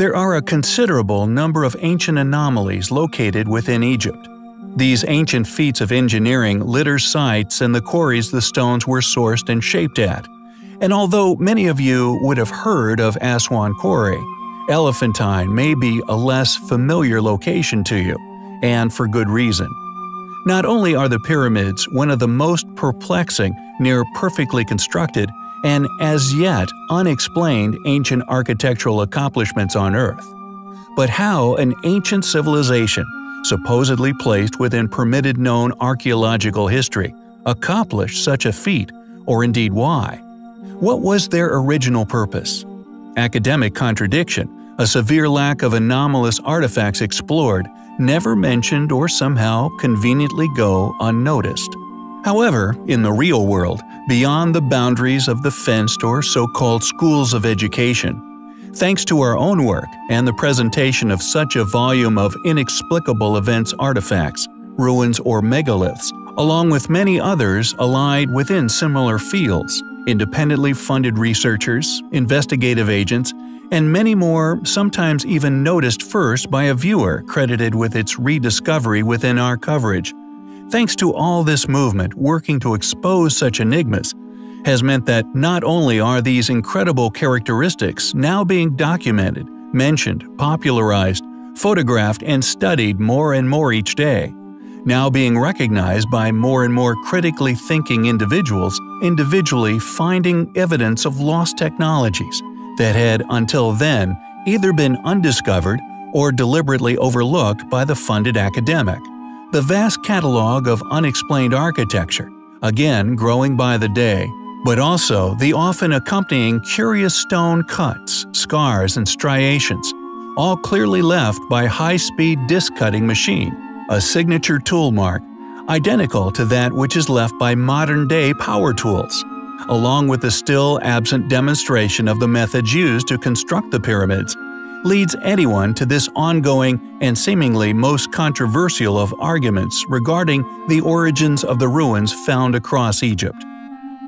There are a considerable number of ancient anomalies located within Egypt. These ancient feats of engineering litter sites and the quarries the stones were sourced and shaped at. And although many of you would have heard of Aswan Quarry, Elephantine may be a less familiar location to you, and for good reason. Not only are the pyramids one of the most perplexing, near perfectly constructed, and as yet unexplained ancient architectural accomplishments on Earth, but how an ancient civilization, supposedly placed within permitted known archaeological history, accomplished such a feat, or indeed why. What was their original purpose? Academic contradiction, a severe lack of anomalous artifacts explored, never mentioned or somehow conveniently go unnoticed. However, in the real world, beyond the boundaries of the fenced or so-called schools of education, thanks to our own work and the presentation of such a volume of inexplicable events artifacts, ruins or megaliths, along with many others allied within similar fields, independently funded researchers, investigative agents, and many more sometimes even noticed first by a viewer credited with its rediscovery within our coverage. Thanks to all this movement working to expose such enigmas, has meant that not only are these incredible characteristics now being documented, mentioned, popularized, photographed, and studied more and more each day, now being recognized by more and more critically thinking individuals, individually finding evidence of lost technologies, that had until then either been undiscovered or deliberately overlooked by the funded academic. The vast catalog of unexplained architecture, again growing by the day, but also the often accompanying curious stone cuts, scars, and striations, all clearly left by high-speed disc-cutting machine, a signature tool mark, identical to that which is left by modern-day power tools along with the still absent demonstration of the methods used to construct the pyramids, leads anyone to this ongoing and seemingly most controversial of arguments regarding the origins of the ruins found across Egypt.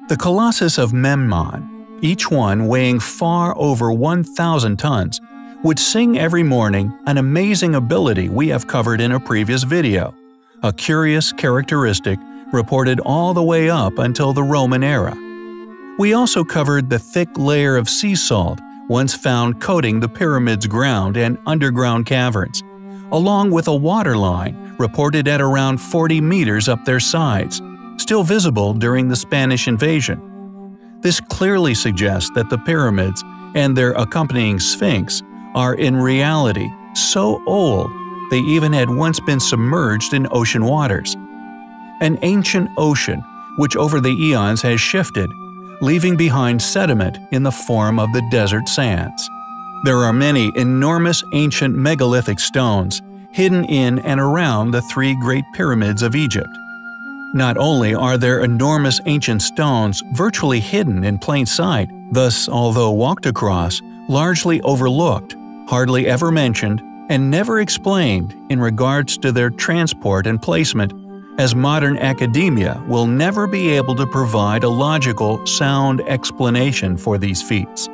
The Colossus of Memnon, each one weighing far over 1,000 tons, would sing every morning an amazing ability we have covered in a previous video, a curious characteristic reported all the way up until the Roman era. We also covered the thick layer of sea salt once found coating the pyramid's ground and underground caverns, along with a water line reported at around 40 meters up their sides, still visible during the Spanish invasion. This clearly suggests that the pyramids and their accompanying sphinx are in reality so old they even had once been submerged in ocean waters. An ancient ocean which over the eons has shifted leaving behind sediment in the form of the desert sands. There are many enormous ancient megalithic stones hidden in and around the three Great Pyramids of Egypt. Not only are there enormous ancient stones virtually hidden in plain sight, thus, although walked across, largely overlooked, hardly ever mentioned, and never explained in regards to their transport and placement as modern academia will never be able to provide a logical, sound explanation for these feats.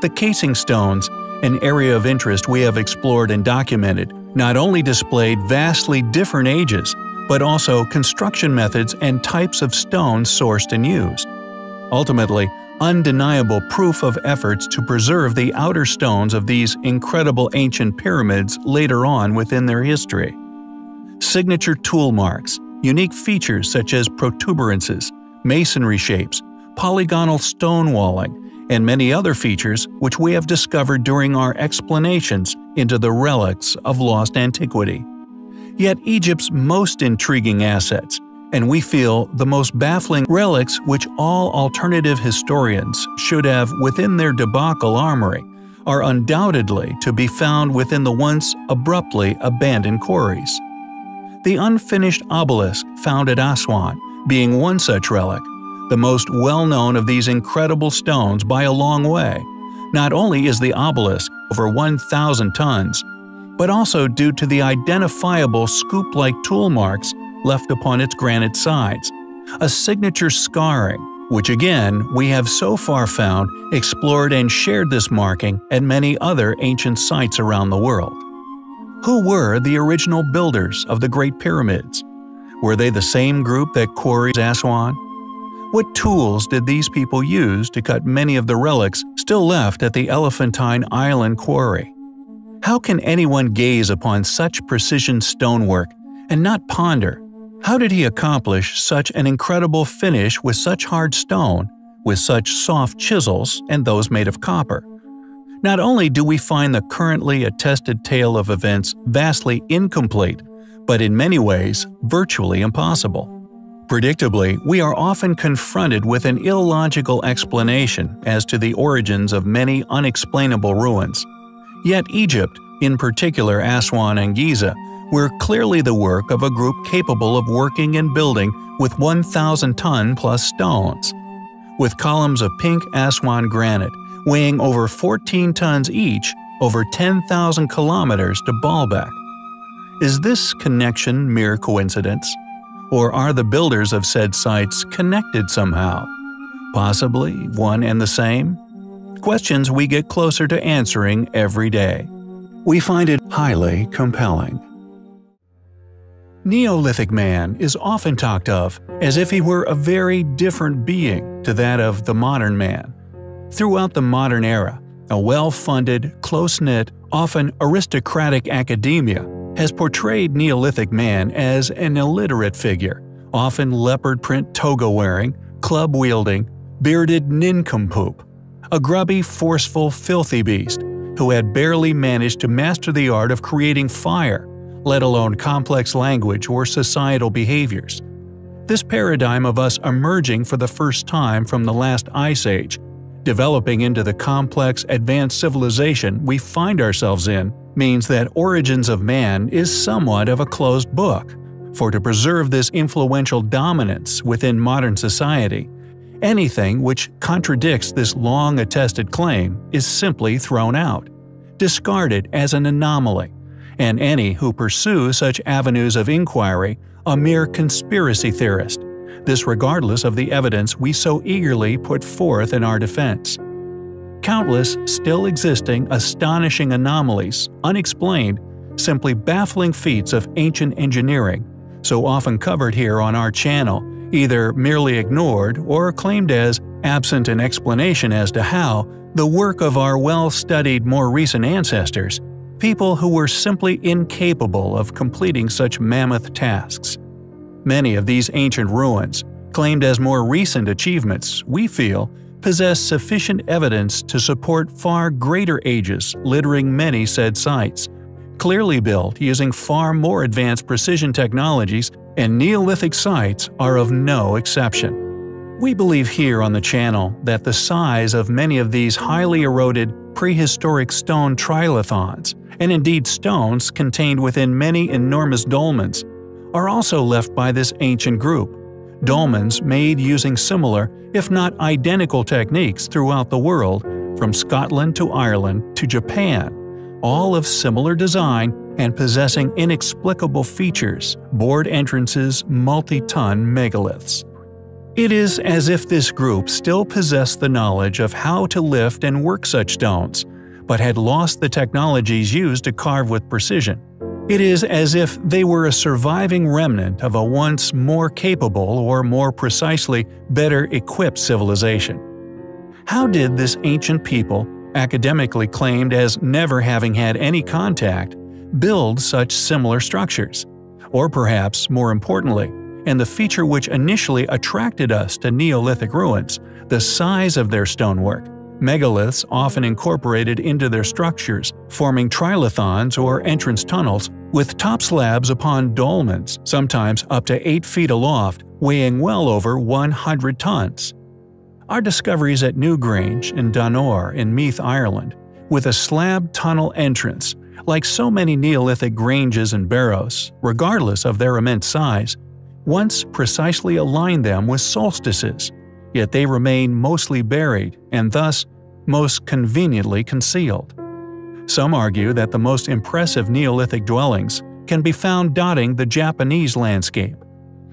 The casing stones, an area of interest we have explored and documented, not only displayed vastly different ages, but also construction methods and types of stones sourced and used. Ultimately, undeniable proof of efforts to preserve the outer stones of these incredible ancient pyramids later on within their history signature tool marks, unique features such as protuberances, masonry shapes, polygonal stone walling, and many other features which we have discovered during our explanations into the relics of lost antiquity. Yet Egypt's most intriguing assets, and we feel the most baffling relics which all alternative historians should have within their debacle armory, are undoubtedly to be found within the once abruptly abandoned quarries the unfinished obelisk found at Aswan being one such relic, the most well-known of these incredible stones by a long way. Not only is the obelisk over 1,000 tons, but also due to the identifiable scoop-like tool marks left upon its granite sides, a signature scarring which again we have so far found, explored, and shared this marking at many other ancient sites around the world. Who were the original builders of the Great Pyramids? Were they the same group that quarries Aswan? What tools did these people use to cut many of the relics still left at the Elephantine Island quarry? How can anyone gaze upon such precision stonework and not ponder how did he accomplish such an incredible finish with such hard stone, with such soft chisels and those made of copper? Not only do we find the currently attested tale of events vastly incomplete, but in many ways virtually impossible. Predictably, we are often confronted with an illogical explanation as to the origins of many unexplainable ruins. Yet Egypt, in particular Aswan and Giza, were clearly the work of a group capable of working and building with 1,000 ton plus stones. With columns of pink Aswan granite weighing over 14 tons each, over 10,000 kilometers to Baalbek. Is this connection mere coincidence? Or are the builders of said sites connected somehow? Possibly one and the same? Questions we get closer to answering every day. We find it highly compelling. Neolithic man is often talked of as if he were a very different being to that of the modern man. Throughout the modern era, a well-funded, close-knit, often aristocratic academia has portrayed Neolithic man as an illiterate figure, often leopard print toga-wearing, club-wielding, bearded nincompoop, a grubby, forceful, filthy beast who had barely managed to master the art of creating fire let alone complex language or societal behaviors. This paradigm of us emerging for the first time from the last ice age, developing into the complex, advanced civilization we find ourselves in, means that Origins of Man is somewhat of a closed book. For to preserve this influential dominance within modern society, anything which contradicts this long attested claim is simply thrown out, discarded as an anomaly, and any who pursue such avenues of inquiry a mere conspiracy theorist, this regardless of the evidence we so eagerly put forth in our defense. Countless still existing astonishing anomalies, unexplained, simply baffling feats of ancient engineering, so often covered here on our channel, either merely ignored or claimed as absent an explanation as to how the work of our well-studied more recent ancestors people who were simply incapable of completing such mammoth tasks. Many of these ancient ruins, claimed as more recent achievements, we feel, possess sufficient evidence to support far greater ages littering many said sites, clearly built using far more advanced precision technologies, and Neolithic sites are of no exception. We believe here on the channel that the size of many of these highly eroded prehistoric stone trilithons and indeed stones contained within many enormous dolmens, are also left by this ancient group. Dolmens made using similar, if not identical techniques throughout the world, from Scotland to Ireland to Japan, all of similar design and possessing inexplicable features, board entrances, multi-ton megaliths. It is as if this group still possessed the knowledge of how to lift and work such stones, but had lost the technologies used to carve with precision. It is as if they were a surviving remnant of a once more capable or more precisely better equipped civilization. How did this ancient people, academically claimed as never having had any contact, build such similar structures? Or perhaps, more importantly, and the feature which initially attracted us to Neolithic ruins, the size of their stonework, Megaliths often incorporated into their structures, forming trilithons or entrance tunnels with top slabs upon dolmens, sometimes up to 8 feet aloft, weighing well over 100 tons. Our discoveries at Newgrange and Donore in Meath, Ireland, with a slab tunnel entrance, like so many Neolithic granges and barrows, regardless of their immense size, once precisely aligned them with solstices, yet they remain mostly buried and thus most conveniently concealed. Some argue that the most impressive Neolithic dwellings can be found dotting the Japanese landscape.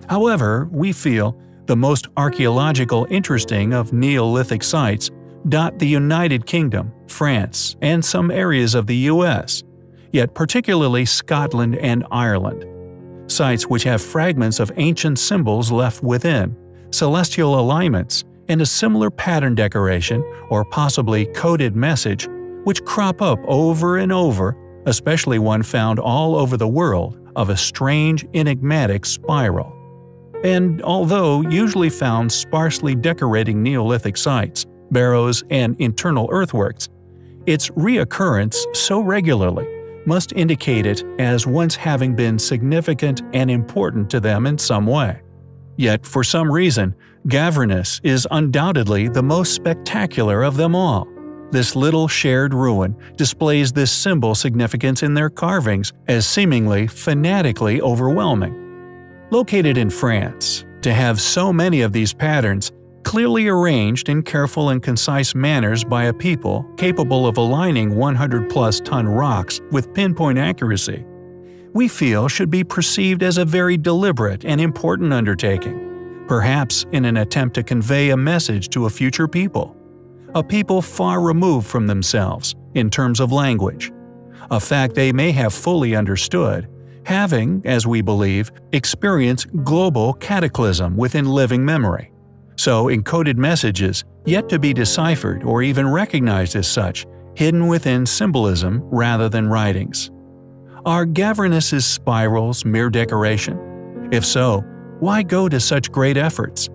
However, we feel The most archaeological interesting of Neolithic sites dot the United Kingdom, France, and some areas of the US, yet particularly Scotland and Ireland. Sites which have fragments of ancient symbols left within, celestial alignments, and a similar pattern decoration or possibly coded message which crop up over and over, especially one found all over the world of a strange enigmatic spiral. And although usually found sparsely decorating Neolithic sites, barrows, and internal earthworks, its reoccurrence so regularly must indicate it as once having been significant and important to them in some way. Yet, for some reason, Gavrinis is undoubtedly the most spectacular of them all. This little shared ruin displays this symbol significance in their carvings as seemingly fanatically overwhelming. Located in France, to have so many of these patterns clearly arranged in careful and concise manners by a people capable of aligning 100 plus ton rocks with pinpoint accuracy, we feel should be perceived as a very deliberate and important undertaking, perhaps in an attempt to convey a message to a future people. A people far removed from themselves, in terms of language. A fact they may have fully understood, having, as we believe, experienced global cataclysm within living memory. So encoded messages, yet to be deciphered or even recognized as such, hidden within symbolism rather than writings. Are Gavrinis's spirals mere decoration? If so, why go to such great efforts?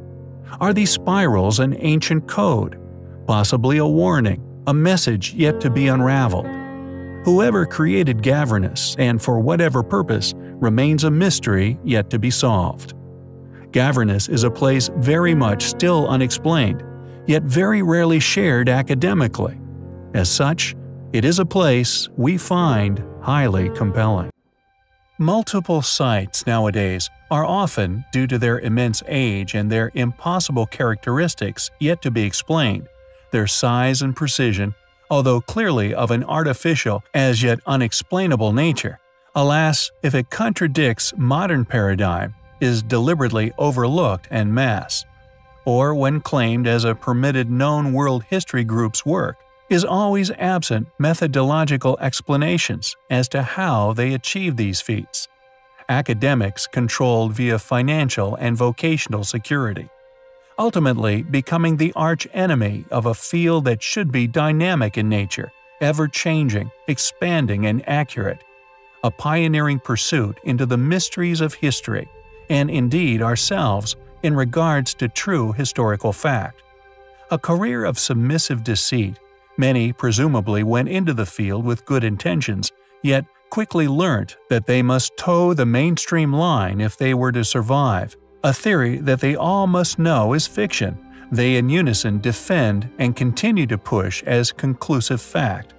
Are these spirals an ancient code? Possibly a warning, a message yet to be unraveled? Whoever created Gavrinis, and for whatever purpose, remains a mystery yet to be solved. Gavrinis is a place very much still unexplained, yet very rarely shared academically. As such, it is a place we find highly compelling. Multiple sites nowadays are often, due to their immense age and their impossible characteristics yet to be explained, their size and precision, although clearly of an artificial as yet unexplainable nature. Alas, if it contradicts modern paradigm, is deliberately overlooked en masse, or when claimed as a permitted known world history group's work, is always absent methodological explanations as to how they achieve these feats. Academics controlled via financial and vocational security, ultimately becoming the arch enemy of a field that should be dynamic in nature, ever changing, expanding, and accurate. A pioneering pursuit into the mysteries of history and indeed ourselves, in regards to true historical fact. A career of submissive deceit, many presumably went into the field with good intentions, yet quickly learnt that they must toe the mainstream line if they were to survive, a theory that they all must know is fiction, they in unison defend and continue to push as conclusive fact.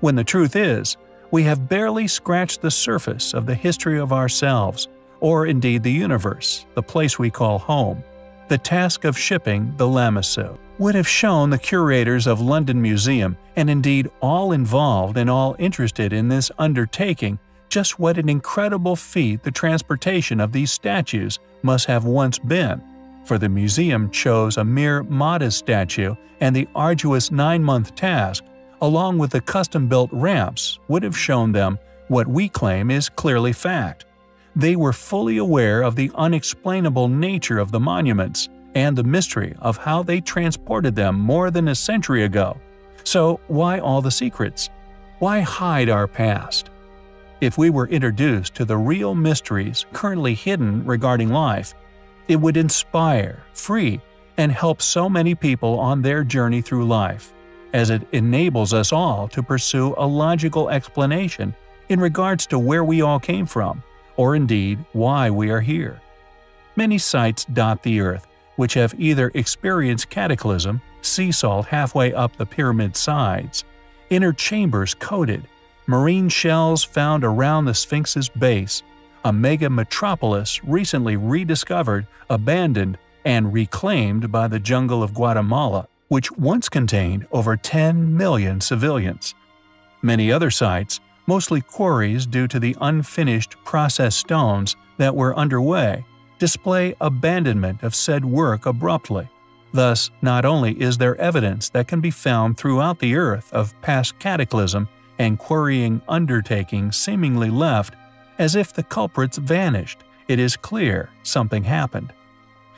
When the truth is, we have barely scratched the surface of the history of ourselves, or indeed the universe, the place we call home. The task of shipping the Lamassu would have shown the curators of London Museum, and indeed all involved and all interested in this undertaking, just what an incredible feat the transportation of these statues must have once been, for the museum chose a mere modest statue and the arduous nine-month task, along with the custom-built ramps, would have shown them what we claim is clearly fact. They were fully aware of the unexplainable nature of the monuments and the mystery of how they transported them more than a century ago. So, why all the secrets? Why hide our past? If we were introduced to the real mysteries currently hidden regarding life, it would inspire, free, and help so many people on their journey through life, as it enables us all to pursue a logical explanation in regards to where we all came from or indeed why we are here. Many sites dot the earth, which have either experienced cataclysm, sea salt halfway up the pyramid sides, inner chambers coated, marine shells found around the Sphinx's base, a mega metropolis recently rediscovered, abandoned, and reclaimed by the jungle of Guatemala, which once contained over 10 million civilians. Many other sites, mostly quarries due to the unfinished processed stones that were underway, display abandonment of said work abruptly. Thus, not only is there evidence that can be found throughout the earth of past cataclysm and quarrying undertaking seemingly left as if the culprits vanished, it is clear something happened.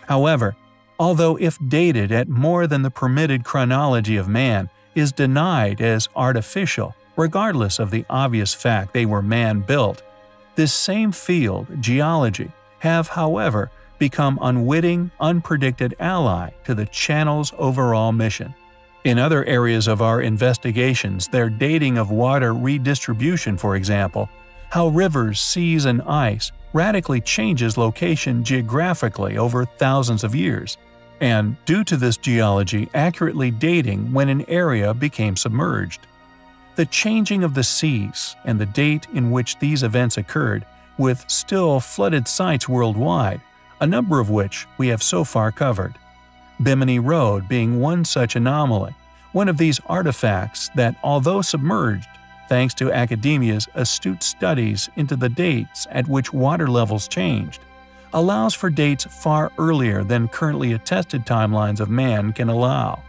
However, although if dated at more than the permitted chronology of man is denied as artificial, regardless of the obvious fact they were man-built, this same field, geology, have, however, become unwitting, unpredicted ally to the channel's overall mission. In other areas of our investigations, their dating of water redistribution, for example, how rivers, seas, and ice radically changes location geographically over thousands of years, and due to this geology accurately dating when an area became submerged. The changing of the seas and the date in which these events occurred, with still flooded sites worldwide, a number of which we have so far covered. Bimini Road being one such anomaly, one of these artifacts that, although submerged, thanks to academia's astute studies into the dates at which water levels changed, allows for dates far earlier than currently attested timelines of man can allow.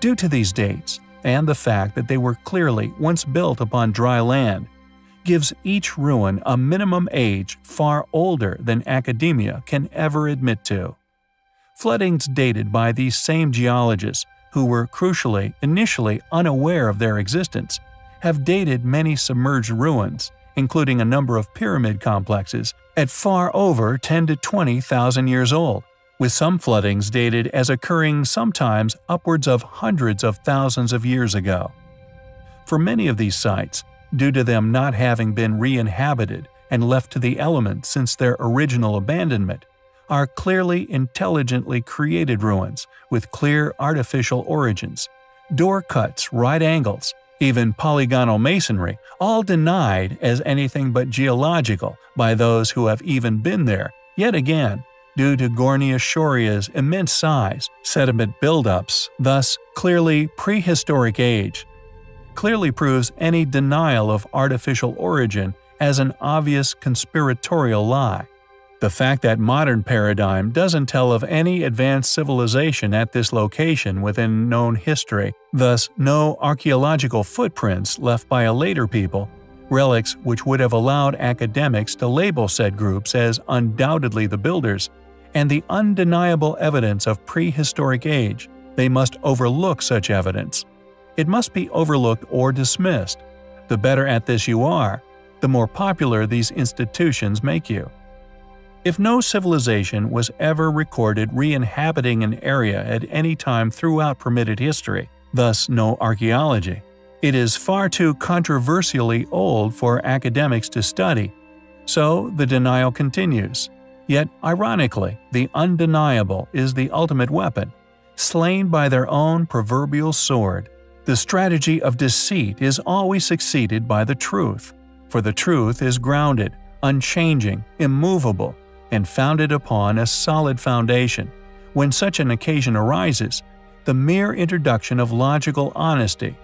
Due to these dates, and the fact that they were clearly once built upon dry land, gives each ruin a minimum age far older than academia can ever admit to. Floodings dated by these same geologists, who were crucially initially unaware of their existence, have dated many submerged ruins, including a number of pyramid complexes, at far over 10 to 20,000 years old, with some floodings dated as occurring sometimes upwards of hundreds of thousands of years ago. For many of these sites, due to them not having been re-inhabited and left to the elements since their original abandonment, are clearly intelligently created ruins with clear artificial origins, door cuts, right angles, even polygonal masonry, all denied as anything but geological by those who have even been there, yet again, due to Gornaya Shoria's immense size, sediment buildups, thus clearly prehistoric age, clearly proves any denial of artificial origin as an obvious conspiratorial lie. The fact that modern paradigm doesn't tell of any advanced civilization at this location within known history, thus no archaeological footprints left by a later people, relics which would have allowed academics to label said groups as undoubtedly the builders, and the undeniable evidence of prehistoric age, they must overlook such evidence. It must be overlooked or dismissed. The better at this you are, the more popular these institutions make you. If no civilization was ever recorded re-inhabiting an area at any time throughout permitted history, thus no archaeology, it is far too controversially old for academics to study, so the denial continues. Yet, ironically, the undeniable is the ultimate weapon, slain by their own proverbial sword. The strategy of deceit is always succeeded by the truth, for the truth is grounded, unchanging, immovable, and founded upon a solid foundation. When such an occasion arises, the mere introduction of logical honesty,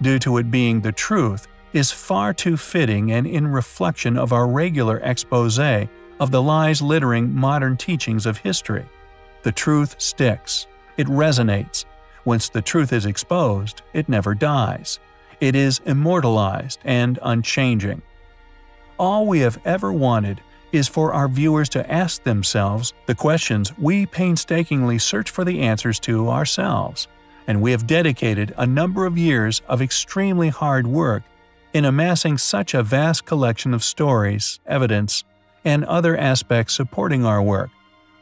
due to it being the truth, is far too fitting and in reflection of our regular expose of the lies littering modern teachings of history. The truth sticks. It resonates. Once the truth is exposed, it never dies. It is immortalized and unchanging. All we have ever wanted is for our viewers to ask themselves the questions we painstakingly search for the answers to ourselves, and we have dedicated a number of years of extremely hard work in amassing such a vast collection of stories, evidence, and other aspects supporting our work,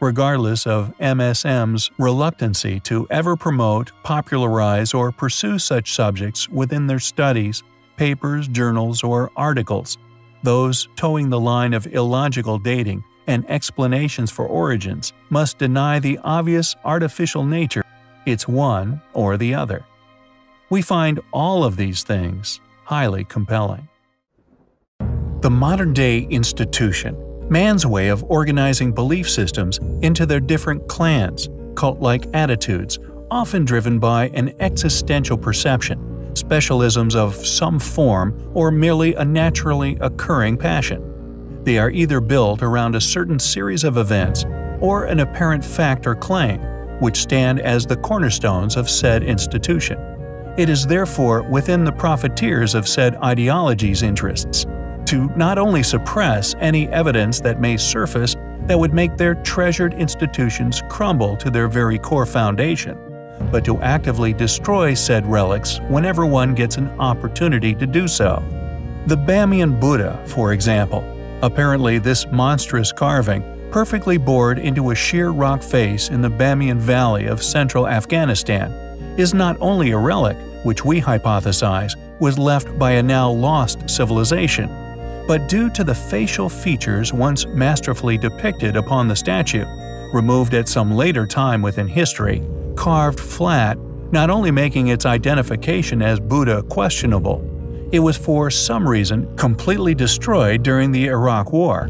regardless of MSM's reluctancy to ever promote, popularize, or pursue such subjects within their studies, papers, journals, or articles those toeing the line of illogical dating and explanations for origins must deny the obvious artificial nature it's one or the other. We find all of these things highly compelling. The modern-day institution, man's way of organizing belief systems into their different clans, cult-like attitudes, often driven by an existential perception, specialisms of some form, or merely a naturally occurring passion. They are either built around a certain series of events or an apparent fact or claim, which stand as the cornerstones of said institution. It is therefore within the profiteers of said ideology's interests to not only suppress any evidence that may surface that would make their treasured institutions crumble to their very core foundation, but to actively destroy said relics whenever one gets an opportunity to do so. The Bamiyan Buddha, for example, apparently this monstrous carving, perfectly bored into a sheer rock face in the Bamiyan Valley of central Afghanistan, is not only a relic, which we hypothesize was left by a now lost civilization, but due to the facial features once masterfully depicted upon the statue, removed at some later time within history, carved flat, not only making its identification as Buddha questionable, it was for some reason completely destroyed during the Iraq War.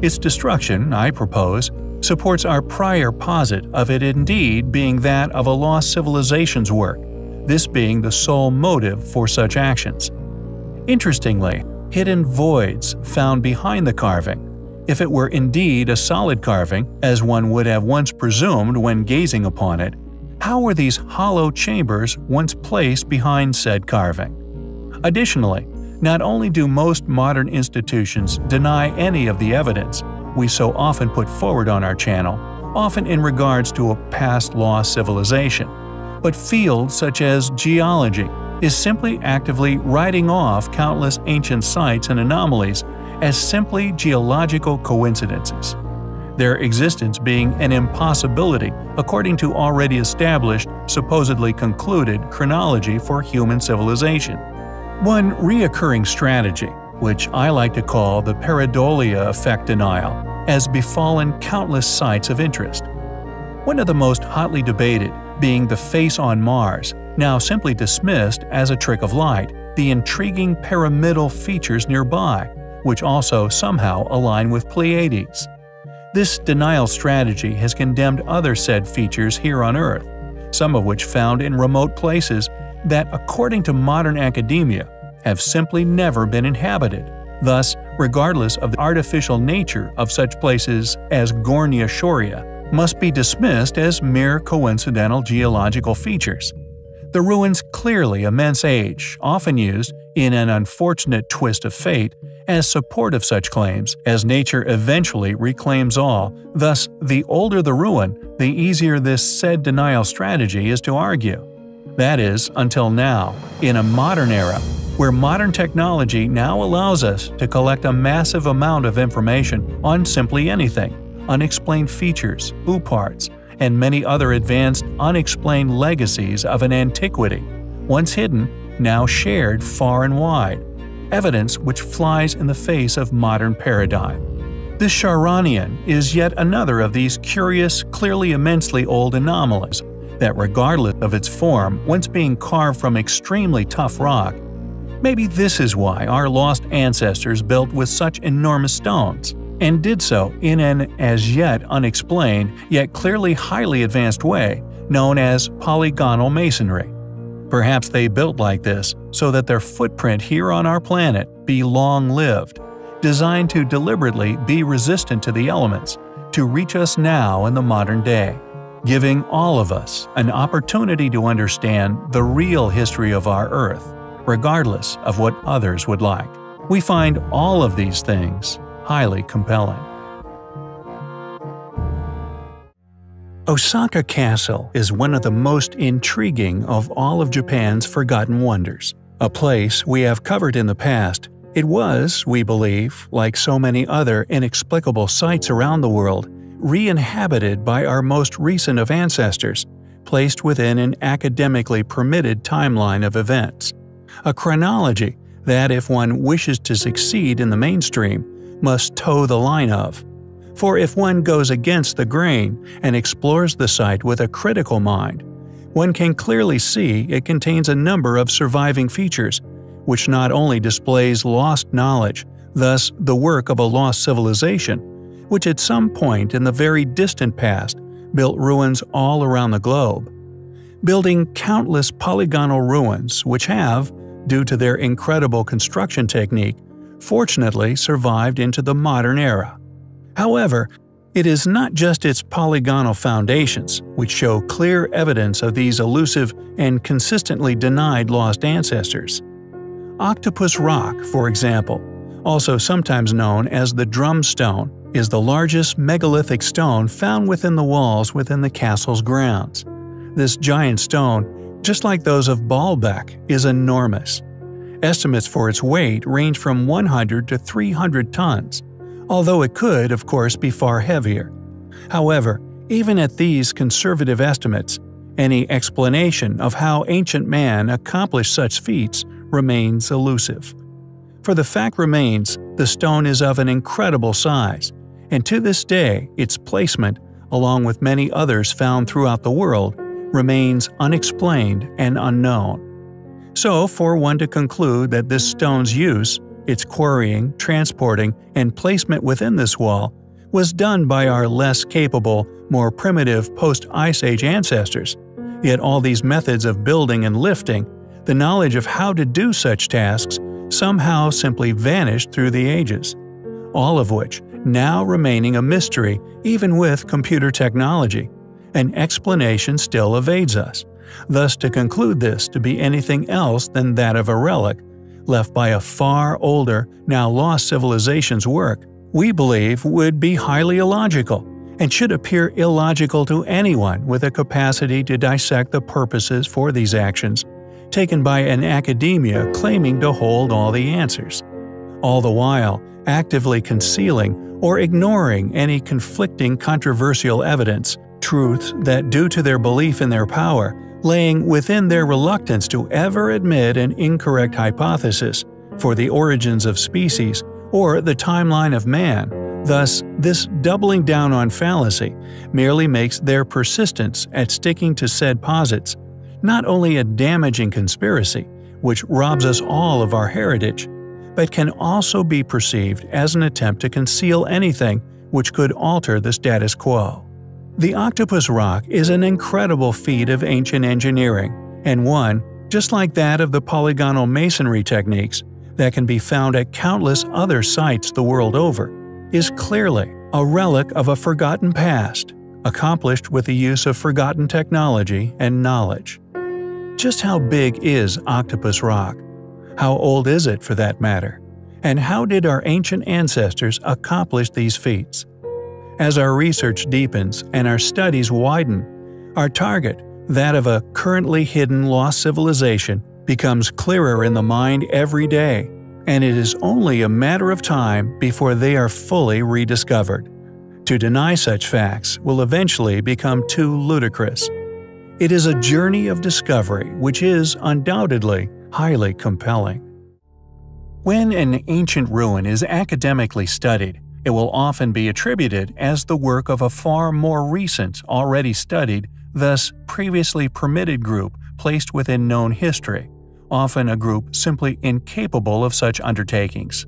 Its destruction, I propose, supports our prior posit of it indeed being that of a lost civilization's work, this being the sole motive for such actions. Interestingly, hidden voids found behind the carving. If it were indeed a solid carving, as one would have once presumed when gazing upon it, how were these hollow chambers once placed behind said carving? Additionally, not only do most modern institutions deny any of the evidence we so often put forward on our channel, often in regards to a past lost civilization, but fields such as geology, is simply actively writing off countless ancient sites and anomalies as simply geological coincidences, their existence being an impossibility according to already established, supposedly concluded chronology for human civilization. One reoccurring strategy, which I like to call the pareidolia effect denial, has befallen countless sites of interest. One of the most hotly debated being the face on Mars, now simply dismissed as a trick of light, the intriguing pyramidal features nearby, which also somehow align with Pleiades. This denial strategy has condemned other said features here on Earth, some of which found in remote places that, according to modern academia, have simply never been inhabited. Thus, regardless of the artificial nature of such places as Gornaya Shoria, must be dismissed as mere coincidental geological features. The ruins clearly immense age, often used, in an unfortunate twist of fate, as support of such claims, as nature eventually reclaims all. Thus, the older the ruin, the easier this said denial strategy is to argue. That is, until now, in a modern era, where modern technology now allows us to collect a massive amount of information on simply anything unexplained features, ooparts, and many other advanced unexplained legacies of an antiquity, once hidden, now shared far and wide, evidence which flies in the face of modern paradigm. This Charonion is yet another of these curious, clearly immensely old anomalies that regardless of its form, once being carved from extremely tough rock, maybe this is why our lost ancestors built with such enormous stones and did so in an as yet unexplained yet clearly highly advanced way known as polygonal masonry. Perhaps they built like this so that their footprint here on our planet be long-lived, designed to deliberately be resistant to the elements, to reach us now in the modern day, giving all of us an opportunity to understand the real history of our Earth, regardless of what others would like. We find all of these things highly compelling. Osaka Castle is one of the most intriguing of all of Japan's forgotten wonders. A place we have covered in the past, it was, we believe, like so many other inexplicable sites around the world, re-inhabited by our most recent of ancestors, placed within an academically permitted timeline of events. A chronology that, if one wishes to succeed in the mainstream, must toe the line of. For if one goes against the grain and explores the site with a critical mind, one can clearly see it contains a number of surviving features, which not only displays lost knowledge, thus the work of a lost civilization, which at some point in the very distant past built ruins all around the globe, building countless polygonal ruins which have, due to their incredible construction technique, fortunately survived into the modern era. However, It is not just its polygonal foundations, which show clear evidence of these elusive and consistently denied lost ancestors. Octopus Rock, for example, also sometimes known as the Drum Stone, is the largest megalithic stone found within the walls within the castle's grounds. This giant stone, just like those of Baalbek, is enormous. Estimates for its weight range from 100 to 300 tons, although it could, of course, be far heavier. However, even at these conservative estimates, any explanation of how ancient man accomplished such feats remains elusive. For the fact remains, the stone is of an incredible size, and to this day its placement, along with many others found throughout the world, remains unexplained and unknown. So, for one to conclude that this stone's use, its quarrying, transporting, and placement within this wall, was done by our less capable, more primitive post-Ice Age ancestors, yet all these methods of building and lifting, the knowledge of how to do such tasks, somehow simply vanished through the ages. All of which now remaining a mystery even with computer technology. An explanation still evades us. Thus, to conclude this to be anything else than that of a relic, left by a far older, now lost civilization's work, we believe would be highly illogical, and should appear illogical to anyone with a capacity to dissect the purposes for these actions, taken by an academia claiming to hold all the answers. All the while, actively concealing or ignoring any conflicting controversial evidence, truths that, due to their belief in their power, laying within their reluctance to ever admit an incorrect hypothesis for the origins of species or the timeline of man. Thus, this doubling down on fallacy merely makes their persistence at sticking to said posits not only a damaging conspiracy, which robs us all of our heritage, but can also be perceived as an attempt to conceal anything which could alter the status quo. The Octopus Rock is an incredible feat of ancient engineering, and one, just like that of the polygonal masonry techniques that can be found at countless other sites the world over, is clearly a relic of a forgotten past, accomplished with the use of forgotten technology and knowledge. Just how big is Octopus Rock? How old is it, for that matter? And how did our ancient ancestors accomplish these feats? As our research deepens and our studies widen, our target, that of a currently hidden lost civilization, becomes clearer in the mind every day, and it is only a matter of time before they are fully rediscovered. To deny such facts will eventually become too ludicrous. It is a journey of discovery which is, undoubtedly, highly compelling. When an ancient ruin is academically studied, it will often be attributed as the work of a far more recent, already studied, thus previously permitted group placed within known history, often a group simply incapable of such undertakings.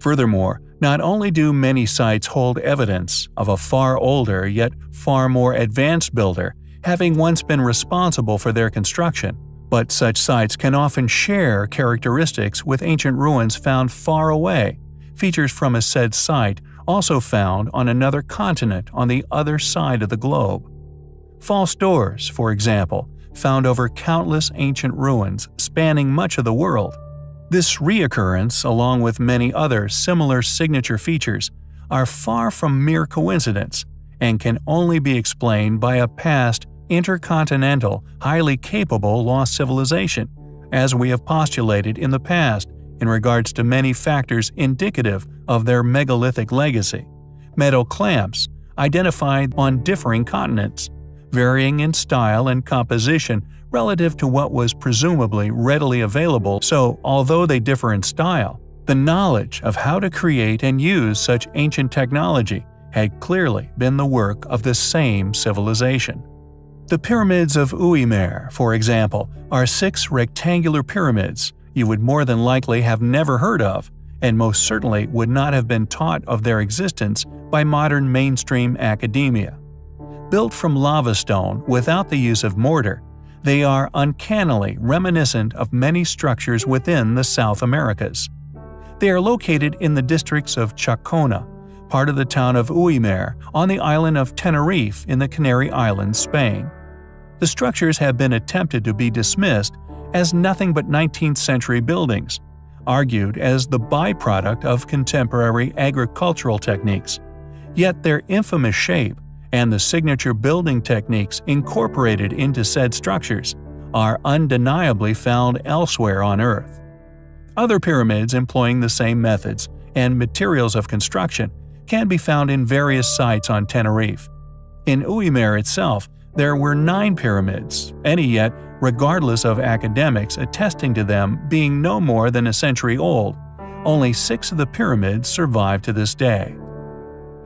Furthermore, not only do many sites hold evidence of a far older yet far more advanced builder having once been responsible for their construction, but such sites can often share characteristics with ancient ruins found far away, features from a said site also found on another continent on the other side of the globe. False doors, for example, found over countless ancient ruins spanning much of the world. This reoccurrence, along with many other similar signature features, are far from mere coincidence and can only be explained by a past intercontinental, highly capable lost civilization, as we have postulated in the past in regards to many factors indicative of their megalithic legacy. Metal clamps, identified on differing continents, varying in style and composition relative to what was presumably readily available, so although they differ in style, the knowledge of how to create and use such ancient technology had clearly been the work of the same civilization. The pyramids of Güímar, for example, are six rectangular pyramids you would more than likely have never heard of, and most certainly would not have been taught of their existence by modern mainstream academia. Built from lava stone without the use of mortar, they are uncannily reminiscent of many structures within the South Americas. They are located in the districts of Chacona, part of the town of Güímar on the island of Tenerife in the Canary Islands, Spain. The structures have been attempted to be dismissed as nothing but 19th century buildings, argued as the byproduct of contemporary agricultural techniques. Yet their infamous shape and the signature building techniques incorporated into said structures are undeniably found elsewhere on Earth. Other pyramids employing the same methods and materials of construction can be found in various sites on Tenerife. In Güímar itself, there were nine pyramids, any yet regardless of academics attesting to them being no more than a century old. Only six of the pyramids survive to this day.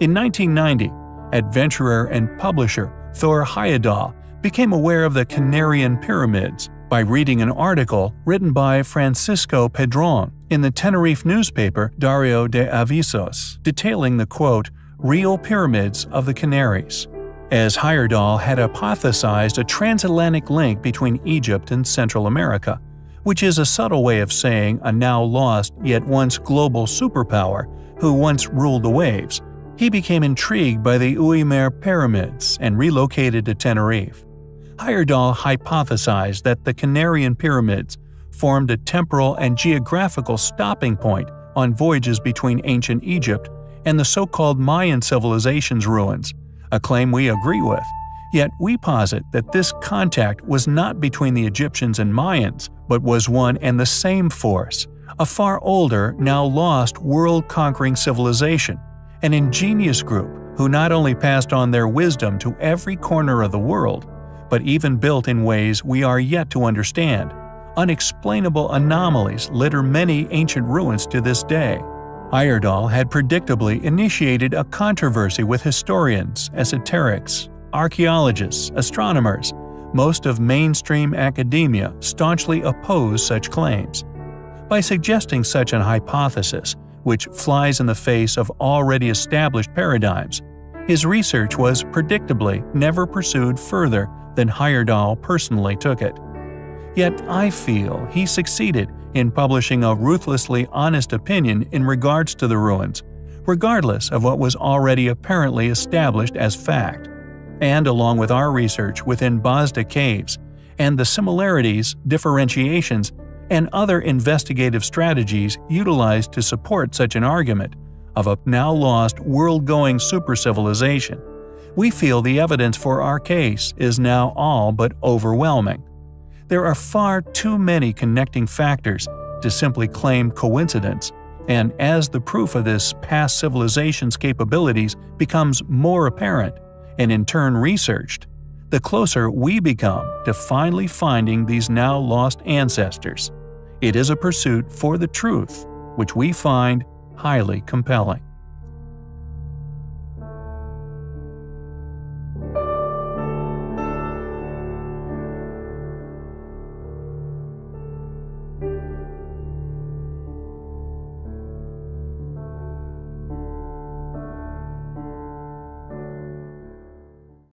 In 1990, adventurer and publisher Thor Heyerdahl became aware of the Canarian pyramids by reading an article written by Francisco Padrón in the Tenerife newspaper Diario de Avisos, detailing the quote, real pyramids of the Canaries as Heyerdahl had hypothesized a transatlantic link between Egypt and Central America, which is a subtle way of saying a now lost yet once global superpower who once ruled the waves. He became intrigued by the Güímar pyramids and relocated to Tenerife. Heyerdahl hypothesized that the Canarian pyramids formed a temporal and geographical stopping point on voyages between ancient Egypt and the so-called Mayan civilization's ruins, a claim we agree with. Yet we posit that this contact was not between the Egyptians and Mayans, but was one and the same force, a far older, now lost world-conquering civilization, an ingenious group who not only passed on their wisdom to every corner of the world, but even built in ways we are yet to understand. Unexplainable anomalies litter many ancient ruins to this day. Heyerdahl had predictably initiated a controversy with historians, esoterics, archaeologists, astronomers. Most of mainstream academia staunchly opposed such claims. By suggesting such an hypothesis, which flies in the face of already established paradigms, his research was predictably never pursued further than Heyerdahl personally took it. Yet I feel he succeeded in publishing a ruthlessly honest opinion in regards to the ruins, regardless of what was already apparently established as fact. And along with our research within Bazda Caves, and the similarities, differentiations, and other investigative strategies utilized to support such an argument of a now lost world-going supercivilization, we feel the evidence for our case is now all but overwhelming. There are far too many connecting factors to simply claim coincidence, and as the proof of this past civilization's capabilities becomes more apparent, and in turn researched, the closer we become to finally finding these now lost ancestors. It is a pursuit for the truth, which we find highly compelling.